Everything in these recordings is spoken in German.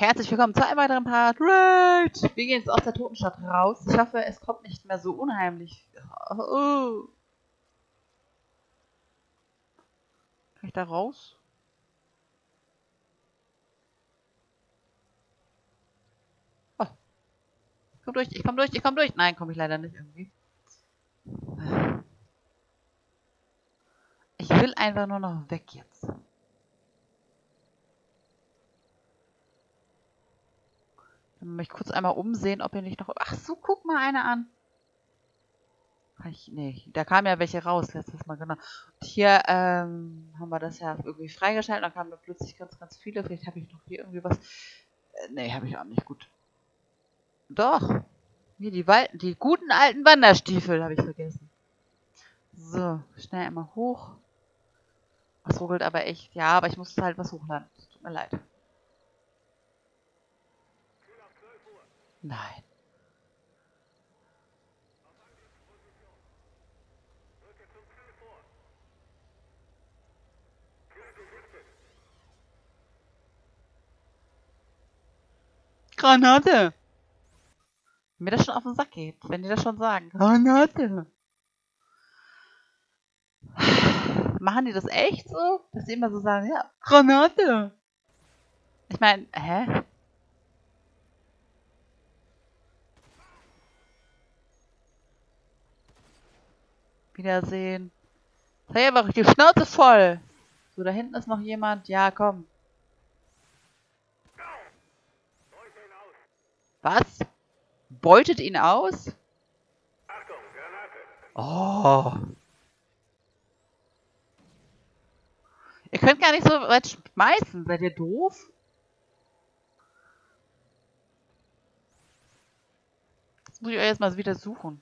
Herzlich willkommen zu einem weiteren Part. Raid! Wir gehen jetzt aus der Totenstadt raus. Ich hoffe, es kommt nicht mehr so unheimlich. Oh. Kann ich da raus? Oh. Ich komm durch, ich komm durch, ich komm durch. Nein, komme ich leider nicht irgendwie. Ich will einfach nur noch weg jetzt. Dann mich kurz einmal umsehen, ob hier nicht noch... Ach so, guck mal eine an. Ich, nee, da kamen ja welche raus letztes Mal, genau. Und hier ähm, haben wir das ja irgendwie freigeschaltet. Dann kamen da plötzlich ganz, ganz viele. Vielleicht habe ich noch hier irgendwie was... Äh, nee, habe ich auch nicht. Gut. Doch. Hier, die, Wal die guten alten Wanderstiefel habe ich vergessen. So, schnell einmal hoch. Das ruckelt aber echt. Ja, aber ich muss halt was hochladen. Tut mir leid. Nein. Granate! Wenn mir das schon auf den Sack geht, wenn die das schon sagen. Granate! Machen die das echt so? Dass sie immer so sagen, ja, Granate! Ich meine, hä? Wiedersehen. Hey, einfach die Schnauze voll. So, da hinten ist noch jemand. Ja, komm. Was? Beutet ihn aus? Oh. Ihr könnt gar nicht so weit schmeißen. Seid ihr doof? Jetzt muss ich euch erstmal wieder suchen.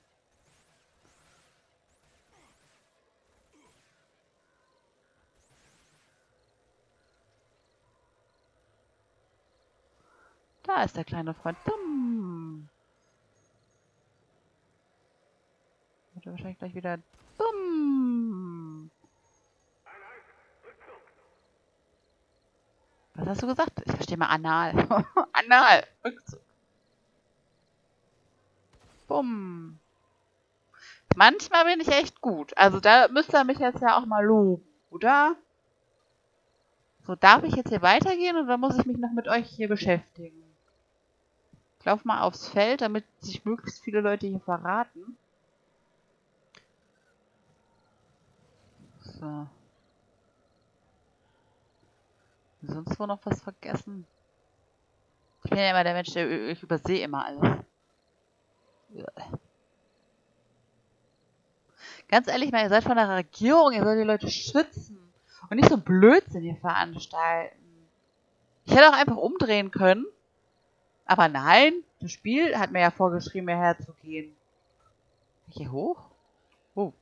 Ist der kleine Freund. Dumm. Wird er wahrscheinlich gleich wieder dumm. Was hast du gesagt? Ich verstehe mal anal. anal. Rückzug. Bumm. Manchmal bin ich echt gut. Also da müsste er mich jetzt ja auch mal loben, oder? So, darf ich jetzt hier weitergehen oder muss ich mich noch mit euch hier beschäftigen? Ich laufe mal aufs Feld, damit sich möglichst viele Leute hier verraten. So. Sonst wohl noch was vergessen? Ich bin ja immer der Mensch, der ich übersehe immer alles. Ganz ehrlich, ihr seid von der Regierung, ihr sollt die Leute schützen und nicht so Blödsinn hier veranstalten. Ich hätte auch einfach umdrehen können aber nein, das Spiel hat mir ja vorgeschrieben, hierher zu gehen. Hier hoch? Oh.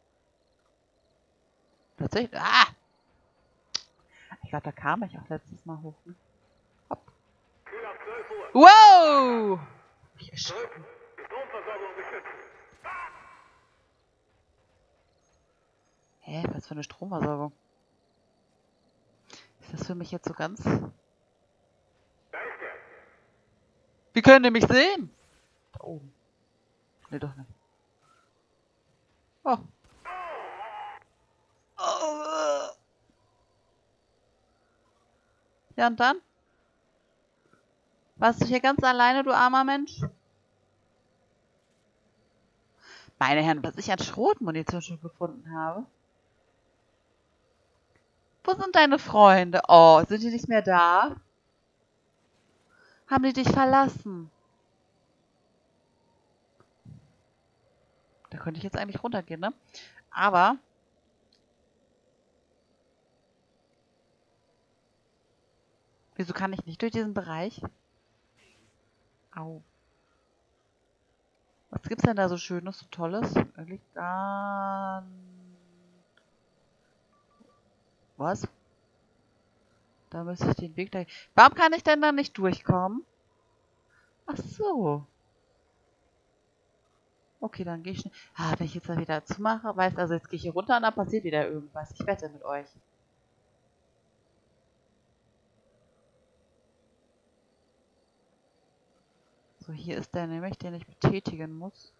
Tatsächlich. Ah! Ich glaube, da kam ich auch letztes Mal hoch. Ne? Hopp. Wow! Ich erschrocken. Hä, was für eine Stromversorgung? Ist das für mich jetzt so ganz Wie könnt ihr mich sehen? Da oben. Nee, doch nicht. Oh. oh. Ja, und dann? Warst du hier ganz alleine, du armer Mensch? Meine Herren, was ich an Schrotmunition schon gefunden habe. Wo sind deine Freunde? Oh, sind die nicht mehr da? Haben die dich verlassen? Da könnte ich jetzt eigentlich runtergehen, ne? Aber... Wieso kann ich nicht durch diesen Bereich? Au. Was gibt's denn da so Schönes, so Tolles? Eigentlich gar... Was? Da müsste ich den Weg da... Warum kann ich denn da nicht durchkommen? Ach so. Okay, dann gehe ich schnell... Ah, wenn ich jetzt da wieder zumache, weiß also jetzt gehe ich hier runter und dann passiert wieder irgendwas. Ich wette mit euch. So, hier ist der nämlich, den ich betätigen muss.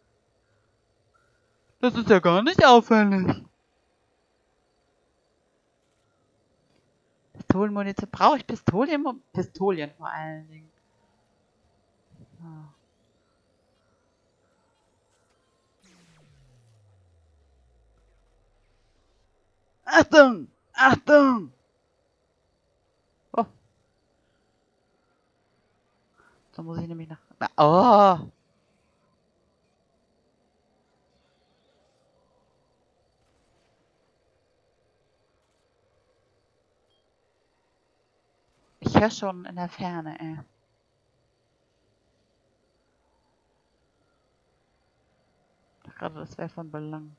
Das ist ja gar nicht auffällig. Pistolenmunition. Brauche ich Pistolien? Pistolien vor allen Dingen. Ah. Achtung! Achtung! Oh. So muss ich nämlich nach... Oh! Höre schon in der Ferne, ey. Ich gerade, das wäre von Belang.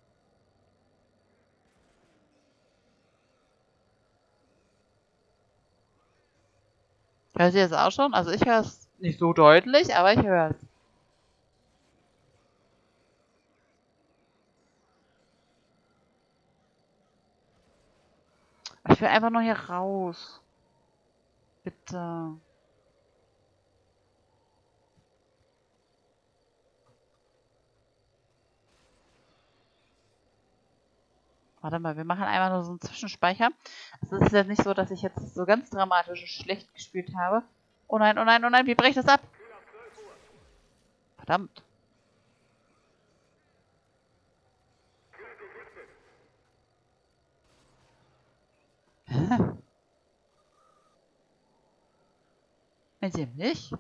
Hört ihr es auch schon? Also ich höre es nicht so deutlich, aber ich höre es. Ich will einfach nur hier raus. Bitte. Warte mal, wir machen einmal nur so einen Zwischenspeicher. Es ist ja nicht so, dass ich jetzt so ganz dramatisch schlecht gespielt habe. Oh nein, oh nein, oh nein, wie bricht das ab? Verdammt. Meint ihr mich?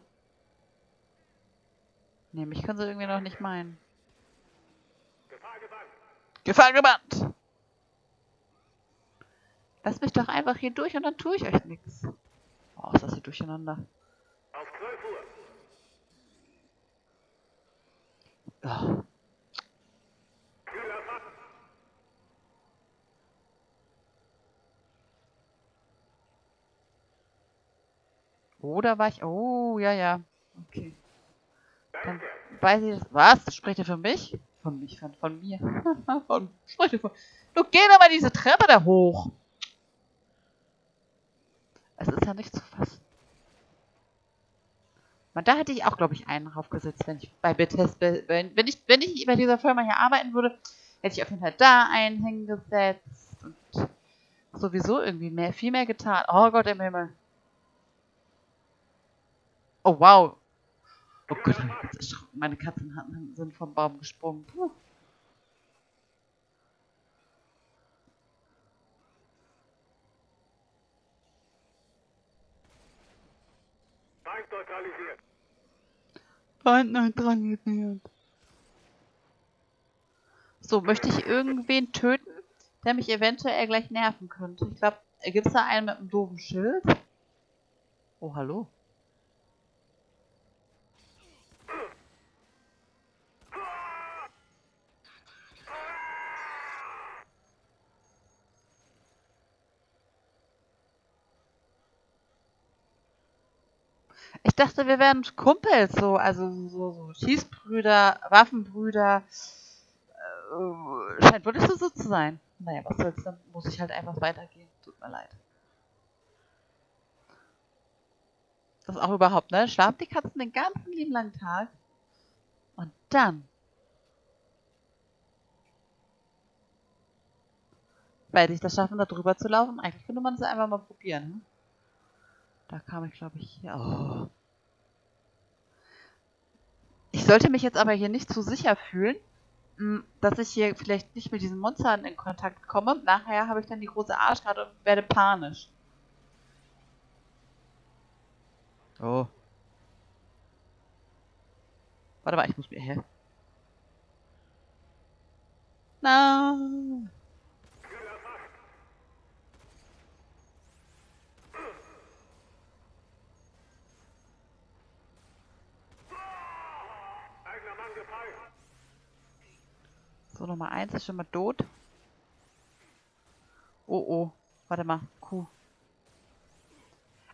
Nee, mich können sie irgendwie noch nicht meinen. Gefahr gebannt! Lasst mich doch einfach hier durch und dann tue ich euch nichts. Oh, ist das hier durcheinander. Auf 12 Uhr. Oh. Oder war ich... Oh, ja, ja. Okay. Dann weiß ich das... Was? Spricht ihr für mich? Von mich, von, von mir. von, spricht ihr von... Du geh doch mal diese Treppe da hoch. Es ist ja nicht zu fassen. Man, da hätte ich auch, glaube ich, einen draufgesetzt, wenn ich bei Bethesda, wenn, wenn ich, wenn ich bei dieser Firma hier arbeiten würde, hätte ich auf jeden Fall da einen hingesetzt und sowieso irgendwie mehr, viel mehr getan. Oh Gott im Himmel. Oh wow. Oh Gott, meine Katzen sind vom Baum gesprungen. Puh. Feind neutralisiert. Feind neutralisiert. So, möchte ich irgendwen töten, der mich eventuell gleich nerven könnte? Ich glaube, gibt es da einen mit einem doofen Schild? Oh, hallo. Ich dachte, wir wären Kumpels, so, also so, so Schießbrüder, Waffenbrüder. Äh, scheint wohl nicht so zu sein. Naja, was soll's, dann muss ich halt einfach weitergehen. Tut mir leid. Das auch überhaupt, ne? Schlafen die Katzen den ganzen lieben langen Tag. Und dann werde ich das schaffen, da drüber zu laufen. Eigentlich könnte man es einfach mal probieren. Hm? Da kam ich, glaube ich, hier. Oh. Ich sollte mich jetzt aber hier nicht zu sicher fühlen, hm, dass ich hier vielleicht nicht mit diesen Monstern in Kontakt komme. Nachher habe ich dann die große Arschkarte und werde panisch. Oh. Warte mal, ich muss mir... Hä? No. So, Nummer 1 ist schon mal tot. Oh, oh. Warte mal. Kuh.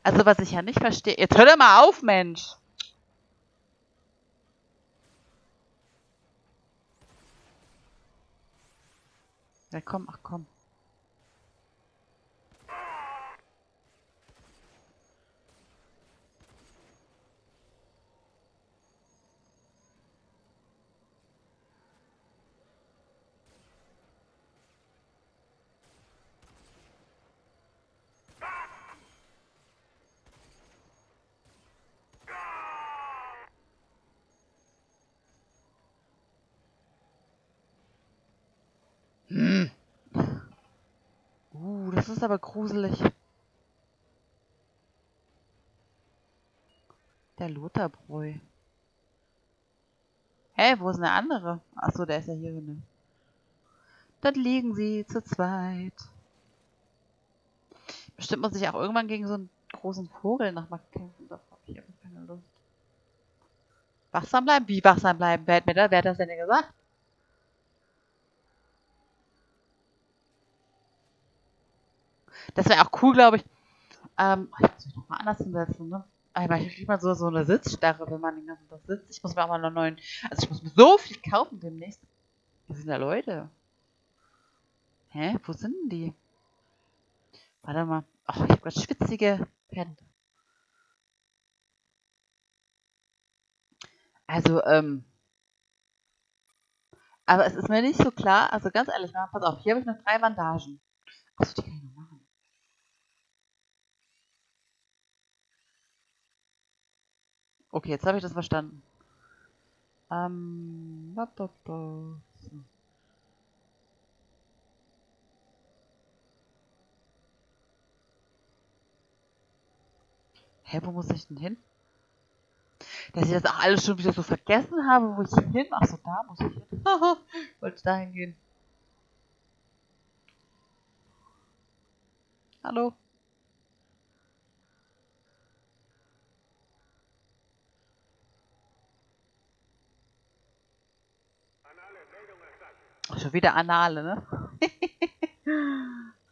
Also, was ich ja nicht verstehe... Jetzt hör doch mal auf, Mensch! Ja, komm. Ach, komm. Hm. Uh, das ist aber gruselig. Der Lotherbräu. Hey, wo ist denn der andere? Achso, der ist ja hier drin. Dort liegen sie zu zweit. Bestimmt muss ich auch irgendwann gegen so einen großen Vogel nochmal kämpfen. Da hab ich irgendwie keine Lust. Wachsam bleiben? Wie wachsam bleiben? Wer hat mir da, wer hat das denn gesagt? Das wäre auch cool, glaube ich. Ähm, ich muss mich nochmal anders hinsetzen, ne? Aber ich liebe mal so, so eine Sitzstarre, wenn man den ganzen Tag sitzt. Ich muss mir auch mal einen neuen. Also ich muss mir so viel kaufen demnächst. Wie sind da Leute? Hä? Wo sind denn die? Warte mal. Ach, ich hab grad schwitzige Hände. Also, ähm. Aber es ist mir nicht so klar, also ganz ehrlich, mal, pass auf, hier habe ich noch drei Bandagen. Achso, die kann ich noch machen. Okay, jetzt habe ich das verstanden. Ähm. Hä, wo muss ich denn hin? Dass ich das auch alles schon wieder so vergessen habe, wo ich hin. Achso, da muss ich hin. Wollte ich dahin gehen. Hallo? Schon wieder Anale, ne?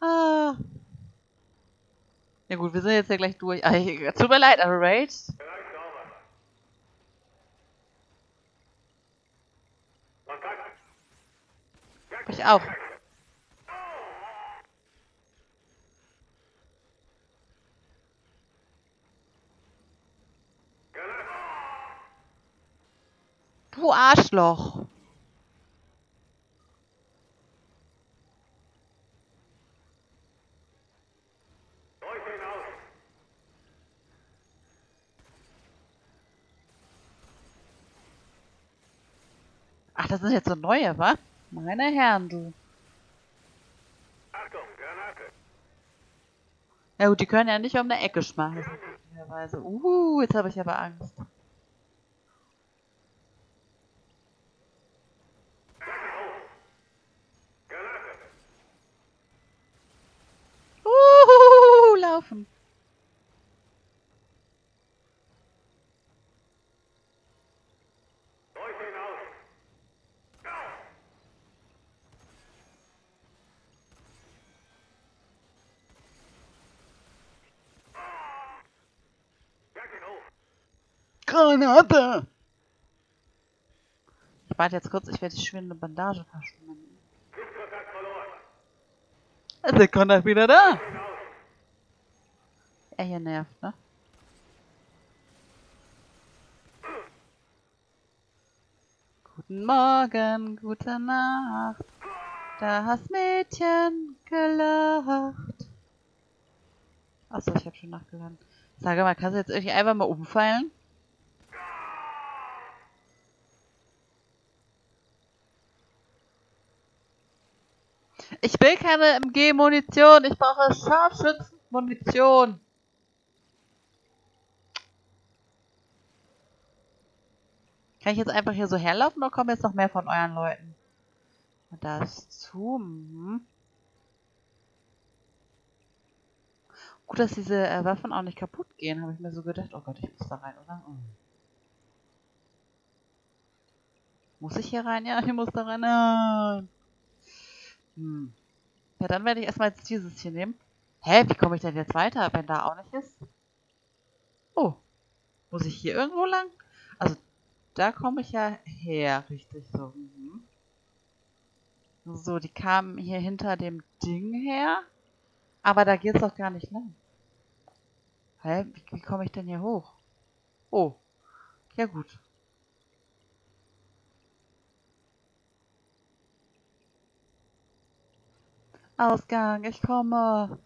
ah. Ja gut, wir sind jetzt ja gleich durch. Ah, ich, tut mir leid, aber Rage. Ich auch. Du Arschloch. Ach, das sind jetzt so neue, wa? Meine Herren, du. Ja gut, die können ja nicht um eine Ecke schmeißen. Uh, jetzt habe ich aber Angst. Uh, laufen. Granate! Ich warte jetzt kurz, ich werde die schwindende Bandage verschwinden. Der Konrad wieder da? Er hier nervt, ne? Guten Morgen, gute Nacht. Da hast Mädchen gelacht. Achso, ich habe schon nachgeladen. Sag mal, kannst du jetzt irgendwie einfach mal umfallen? Ich will keine MG-Munition. Ich brauche Scharfschützen-Munition. Kann ich jetzt einfach hier so herlaufen oder kommen jetzt noch mehr von euren Leuten? Da ist zu. Hm. Gut, dass diese äh, Waffen auch nicht kaputt gehen, habe ich mir so gedacht. Oh Gott, ich muss da rein, oder? Oh. Muss ich hier rein? Ja, ich muss da rein. Nein. Hm. Ja, dann werde ich erstmal jetzt dieses hier nehmen. Hä, wie komme ich denn jetzt weiter, wenn da auch nicht ist? Oh. Muss ich hier irgendwo lang? Also, da komme ich ja her, richtig so. Mhm. So, die kamen hier hinter dem Ding her. Aber da geht's doch gar nicht lang. Hä, wie, wie komme ich denn hier hoch? Oh. Ja gut. Ausgang, ich komme.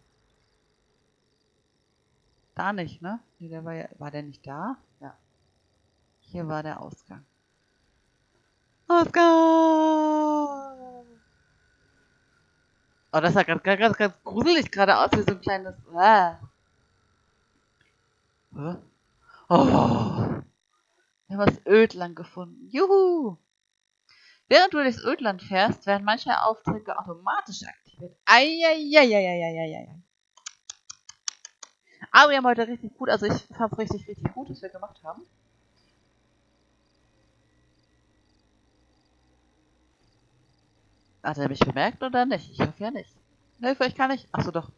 Da nicht, ne? Nee, der war, ja, war der nicht da? Ja. Hier war der Ausgang. Ausgang! Oh, das sah ganz, ganz, ganz, ganz gruselig gerade aus, wie so ein kleines. Hä? Oh. Wir haben das Ödland gefunden. Juhu! Während du durchs Ödland fährst, werden manche Aufträge automatisch aktiviert. Eieieiei. Aber wir haben heute richtig gut, also ich fand richtig, richtig gut, was wir gemacht haben. Hat er mich bemerkt oder nicht? Ich hoffe ja nicht. Hilfe, ich kann nicht. Achso, doch.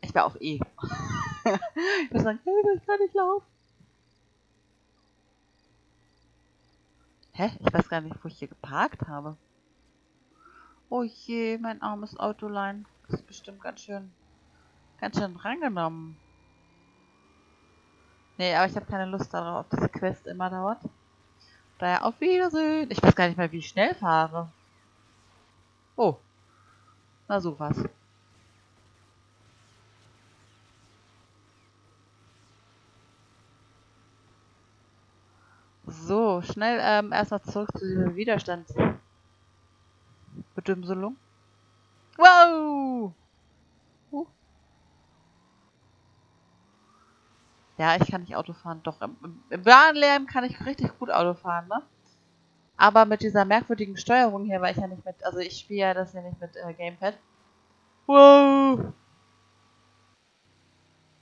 Ich war auf E. ich muss sagen, Hilfe, ich kann nicht laufen. Hä? Ich weiß gar nicht, wo ich hier geparkt habe. Oh je, mein armes Autolein. Das ist bestimmt ganz schön, ganz schön rangenommen. Nee, aber ich habe keine Lust darauf, dass diese Quest immer dauert. Daher auf Wiedersehen. Ich weiß gar nicht mehr, wie ich schnell fahre. Oh. Na sowas. So, schnell ähm, erstmal zurück zu dieser Widerstandsbedümselung. Wow! Uh. Ja, ich kann nicht Auto fahren. Doch, im, im Bahnlärm kann ich richtig gut Auto fahren, ne? Aber mit dieser merkwürdigen Steuerung hier, weil ich ja nicht mit, also ich spiele ja das ja nicht mit äh, Gamepad. Wow.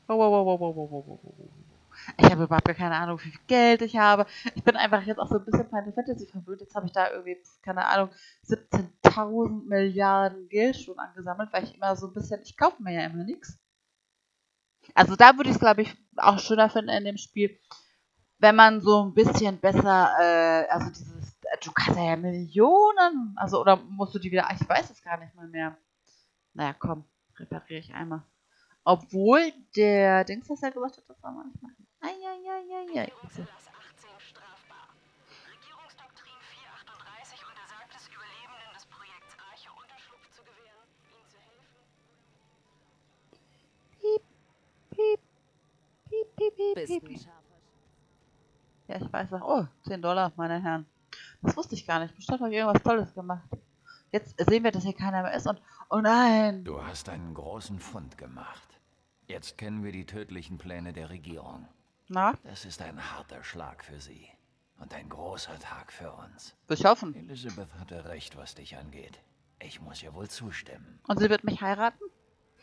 Wow, wow, wow, wow, wow, wow, wow, wow. Ich habe überhaupt keine Ahnung, wie viel Geld ich habe. Ich bin einfach jetzt auch so ein bisschen Final Fantasy verwöhnt. Jetzt habe ich da irgendwie, keine Ahnung, 17.000 Milliarden Geld schon angesammelt, weil ich immer so ein bisschen, ich kaufe mir ja immer nichts. Also da würde ich es, glaube ich, auch schöner finden in dem Spiel, wenn man so ein bisschen besser, äh, also dieses du kannst ja Millionen, also oder musst du die wieder, ich weiß es gar nicht mal mehr. Naja, komm, repariere ich einmal. Obwohl der Dings das ja gesagt hat, das soll man nicht machen. Eieieiei. Piep, piep, piep, piep, piep, Ja, ich weiß auch. Oh, 10 Dollar, meine Herren. Das wusste ich gar nicht. Bestimmt habe ich irgendwas Tolles gemacht. Jetzt sehen wir, dass hier keiner mehr ist und... Oh nein! Du hast einen großen Fund gemacht. Jetzt kennen wir die tödlichen Pläne der Regierung. Na? Das ist ein harter Schlag für sie. Und ein großer Tag für uns. Wir schaffen. Elizabeth hatte recht, was dich angeht. Ich muss ihr wohl zustimmen. Und sie wird mich heiraten?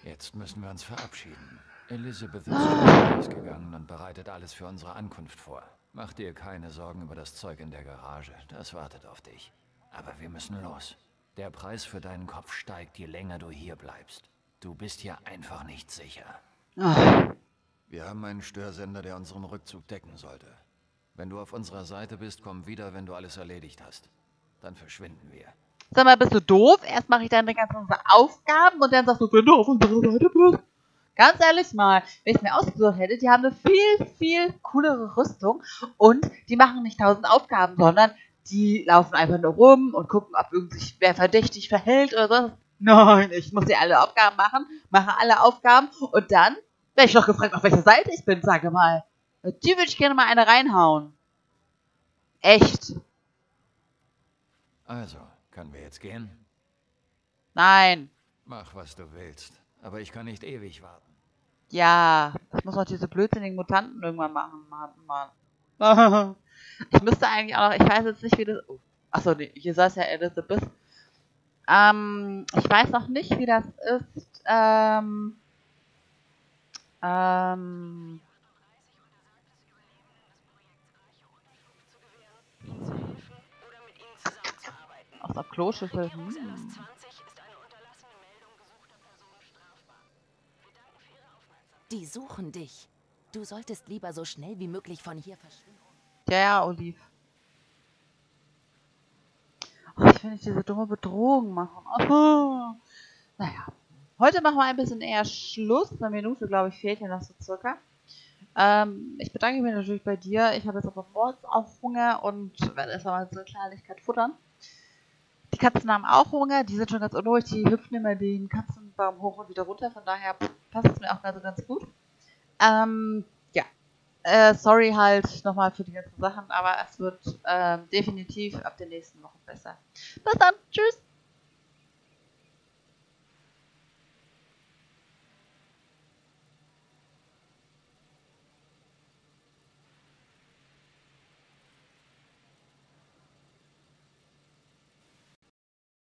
Jetzt müssen wir uns verabschieden. Elizabeth ist schon ausgegangen und bereitet alles für unsere Ankunft vor. Mach dir keine Sorgen über das Zeug in der Garage. Das wartet auf dich. Aber wir müssen los. Der Preis für deinen Kopf steigt, je länger du hier bleibst. Du bist hier einfach nicht sicher. Ach. Wir haben einen Störsender, der unseren Rückzug decken sollte. Wenn du auf unserer Seite bist, komm wieder, wenn du alles erledigt hast. Dann verschwinden wir. Sag mal, bist du doof? Erst mache ich deine ganzen Aufgaben und dann sagst du, wenn du auf unserer Seite bist. Ganz ehrlich mal, wenn ich es mir ausgesucht hätte, die haben eine viel, viel coolere Rüstung und die machen nicht tausend Aufgaben, sondern die laufen einfach nur rum und gucken, ob irgendwer verdächtig verhält oder so. Nein, ich muss ja alle Aufgaben machen, mache alle Aufgaben und dann werde ich noch gefragt, auf welcher Seite ich bin, sage mal. Die würde ich gerne mal eine reinhauen. Echt. Also, können wir jetzt gehen? Nein. Mach, was du willst. Aber ich kann nicht ewig warten. Ja, ich muss noch diese blödsinnigen Mutanten irgendwann machen, Mann, Mann. ich müsste eigentlich auch noch, ich weiß jetzt nicht, wie das. Oh, achso, nee, hier saß ja Elizabeth. Ähm, ich weiß noch nicht, wie das ist. Ähm, ähm, aus der Kloschüssel. Hm. Die suchen dich. Du solltest lieber so schnell wie möglich von hier verschwinden. Ja, ja, Olive. Oh, ich will nicht diese dumme Bedrohung machen. Oh. Naja. Heute machen wir ein bisschen eher Schluss. Eine Minute, glaube ich, fehlt hier noch so circa. Ähm, ich bedanke mich natürlich bei dir. Ich habe jetzt aber morgens auch Hunger und werde erstmal mal so eine Kleinigkeit futtern. Die Katzen haben auch Hunger, die sind schon ganz unruhig, die hüpfen immer den Katzenbaum hoch und wieder runter, von daher passt es mir auch ganz, ganz gut. Ähm, ja, äh, sorry halt nochmal für die ganzen Sachen, aber es wird ähm, definitiv ab den nächsten Wochen besser. Bis dann, tschüss!